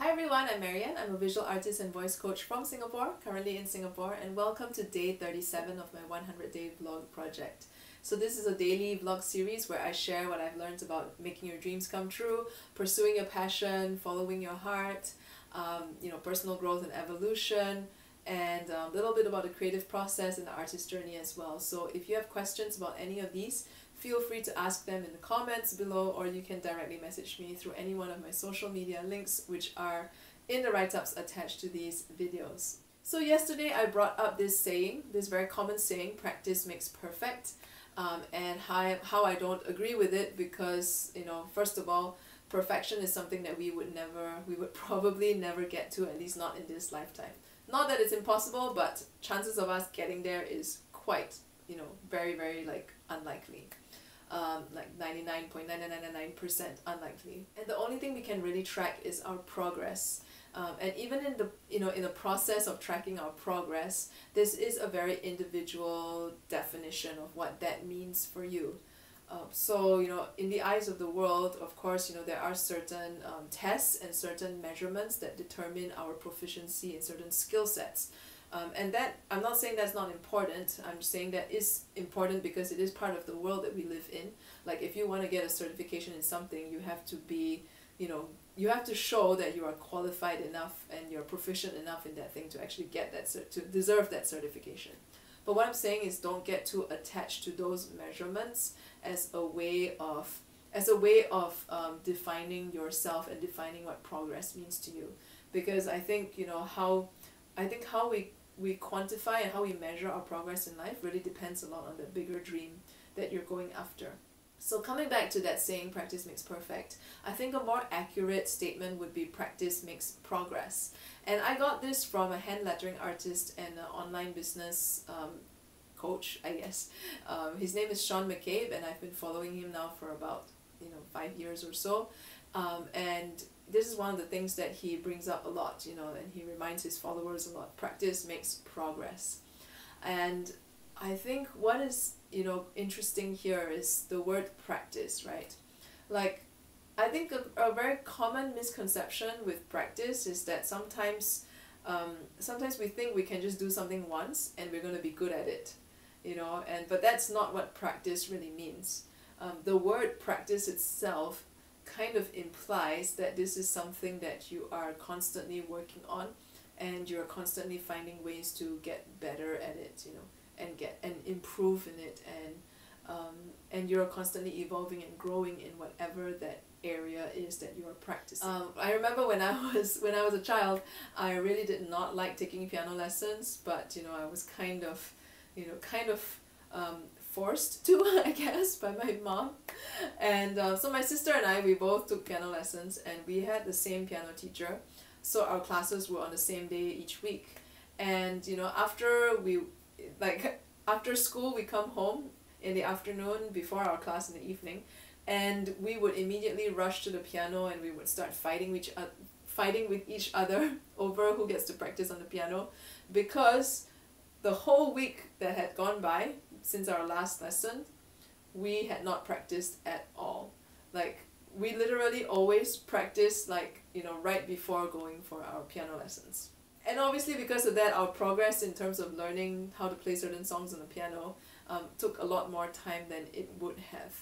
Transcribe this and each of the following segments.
Hi everyone, I'm MaryAnn. I'm a visual artist and voice coach from Singapore, currently in Singapore, and welcome to day 37 of my 100 day vlog project. So this is a daily vlog series where I share what I've learned about making your dreams come true, pursuing your passion, following your heart, um, you know, personal growth and evolution, and a little bit about the creative process and the artist journey as well. So if you have questions about any of these, feel free to ask them in the comments below or you can directly message me through any one of my social media links which are in the write-ups attached to these videos. So yesterday I brought up this saying, this very common saying, practice makes perfect, um, and how, how I don't agree with it because, you know, first of all, perfection is something that we would never, we would probably never get to, at least not in this lifetime. Not that it's impossible, but chances of us getting there is quite, you know, very, very like unlikely um, like 99.9999% unlikely. And the only thing we can really track is our progress. Um, and even in the you know in the process of tracking our progress, this is a very individual definition of what that means for you. Um, so you know in the eyes of the world, of course, you know there are certain um, tests and certain measurements that determine our proficiency in certain skill sets. Um, and that, I'm not saying that's not important, I'm saying that is important because it is part of the world that we live in. Like if you want to get a certification in something, you have to be, you know, you have to show that you are qualified enough and you're proficient enough in that thing to actually get that, cert to deserve that certification. But what I'm saying is don't get too attached to those measurements as a way of as a way of um, defining yourself and defining what progress means to you because I think you know how I think how we we quantify and how we measure our progress in life really depends a lot on the bigger dream that you're going after. So coming back to that saying practice makes perfect, I think a more accurate statement would be practice makes progress. And I got this from a hand lettering artist and an online business um, coach, I guess. Um, his name is Sean McCabe and I've been following him now for about you know five years or so. Um, and this is one of the things that he brings up a lot, you know, and he reminds his followers a lot. Practice makes progress. And I think what is, you know, interesting here is the word practice, right? Like, I think a, a very common misconception with practice is that sometimes, um, sometimes we think we can just do something once and we're going to be good at it, you know, and but that's not what practice really means. Um, the word practice itself kind of implies that this is something that you are constantly working on and you're constantly finding ways to get better at it you know and get and improve in it and um, and you're constantly evolving and growing in whatever that area is that you are practicing. Um, I remember when I was when I was a child, I really did not like taking piano lessons, but you know I was kind of, you know, kind of um, forced to, I guess, by my mom. And uh, so my sister and I, we both took piano lessons and we had the same piano teacher. So our classes were on the same day each week. And, you know, after we, like, after school, we come home in the afternoon before our class in the evening. And we would immediately rush to the piano and we would start fighting each fighting with each other over who gets to practice on the piano because the whole week that had gone by since our last lesson, we had not practiced at all. Like, we literally always practice like, you know, right before going for our piano lessons. And obviously because of that, our progress in terms of learning how to play certain songs on the piano um, took a lot more time than it would have.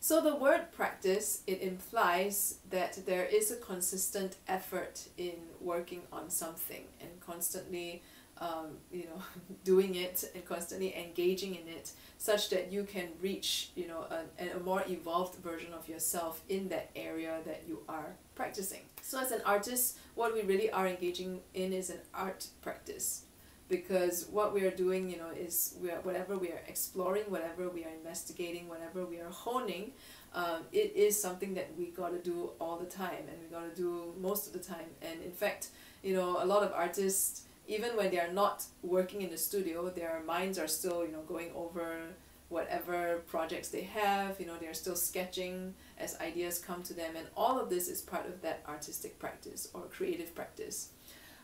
So the word practice, it implies that there is a consistent effort in working on something and constantly um, you know, doing it and constantly engaging in it such that you can reach, you know, a, a more evolved version of yourself in that area that you are practicing. So as an artist, what we really are engaging in is an art practice because what we are doing, you know, is we are, whatever we are exploring, whatever we are investigating, whatever we are honing, um, it is something that we got to do all the time and we got to do most of the time. And in fact, you know, a lot of artists even when they are not working in the studio, their minds are still, you know, going over whatever projects they have, you know, they're still sketching as ideas come to them and all of this is part of that artistic practice or creative practice.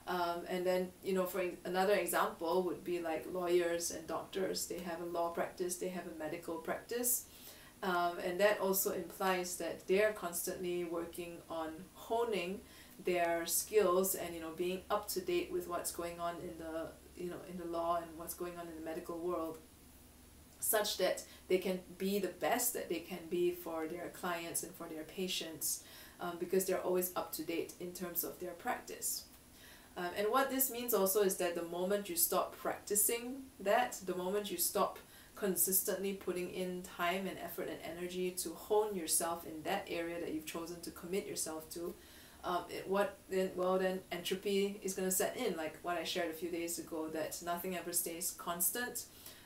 Um, and then, you know, for another example would be like lawyers and doctors. They have a law practice, they have a medical practice. Um, and that also implies that they're constantly working on honing their skills and you know being up to date with what's going on in the you know in the law and what's going on in the medical world such that they can be the best that they can be for their clients and for their patients um, because they're always up to date in terms of their practice. Um, and what this means also is that the moment you stop practicing that, the moment you stop consistently putting in time and effort and energy to hone yourself in that area that you've chosen to commit yourself to, um, it, what then well then entropy is going to set in like what I shared a few days ago that nothing ever stays constant.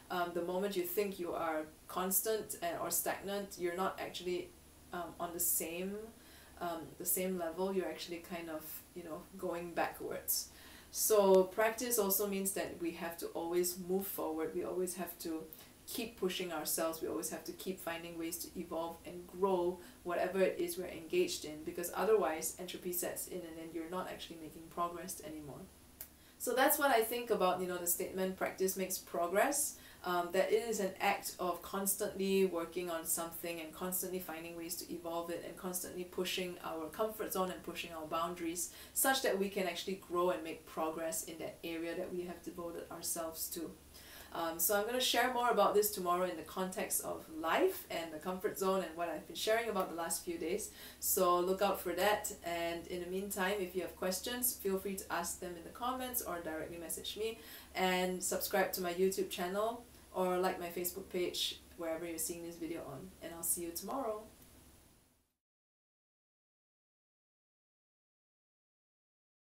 Um, the moment you think you are constant and, or stagnant you're not actually um, on the same um, the same level. You're actually kind of you know going backwards. So practice also means that we have to always move forward. We always have to keep pushing ourselves we always have to keep finding ways to evolve and grow whatever it is we're engaged in because otherwise entropy sets in and then you're not actually making progress anymore so that's what i think about you know the statement practice makes progress um, that it is an act of constantly working on something and constantly finding ways to evolve it and constantly pushing our comfort zone and pushing our boundaries such that we can actually grow and make progress in that area that we have devoted ourselves to. Um, so I'm going to share more about this tomorrow in the context of life and the comfort zone and what I've been sharing about the last few days. So look out for that. And in the meantime, if you have questions, feel free to ask them in the comments or directly message me. And subscribe to my YouTube channel or like my Facebook page wherever you're seeing this video on. And I'll see you tomorrow.